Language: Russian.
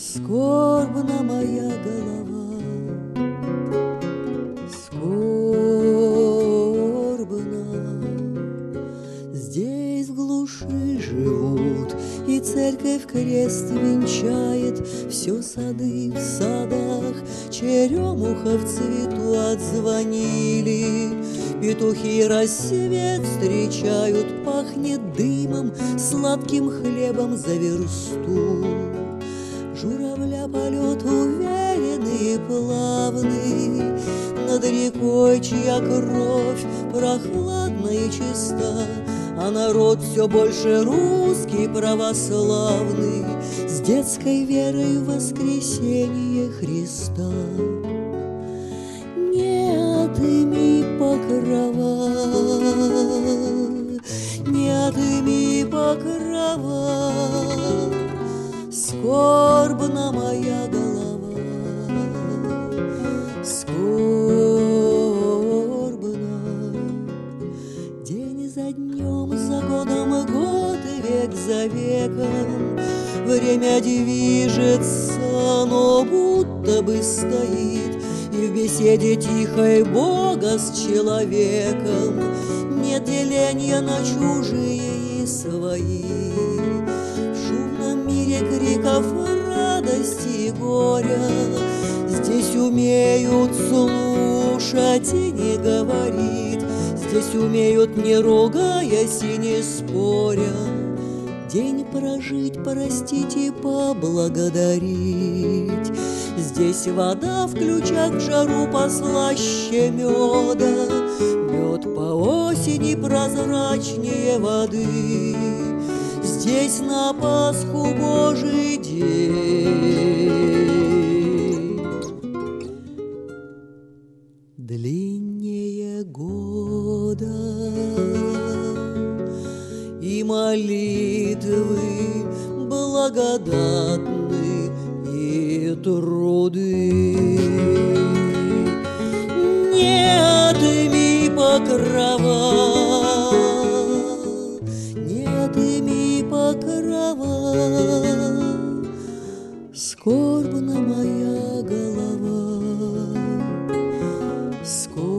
скорбна моя голова, скорбна. Здесь в глуши живут, и церковь крест венчает, все сады в садах, черемуха в цвету отзвонили, Петухи рассвет встречают, пахнет дымом, сладким хлебом за версту. Журавля полет уверенный и плавный, Над рекой, чья кровь прохладна и чиста, А народ все больше русский православный, С детской верой в воскресенье Христа. Не отыми покрова, не отыми покрова, Скорбна моя голова, скорбна. День за днем, за годом год и век за веком. Время движется, но будто бы стоит. И в беседе тихой Бога с человеком Нет деления на чужие и свои Мире криков радости и горя Здесь умеют слушать и не говорить. Здесь умеют, не ругаясь и не споря День прожить, простить и поблагодарить. Здесь вода в ключах жару послаще меда Мед по осени прозрачнее воды. Здесь на Пасху Длиннее года и молитвы благодатны и труды. Не отыми покрова, скорбна моя голова, скорбна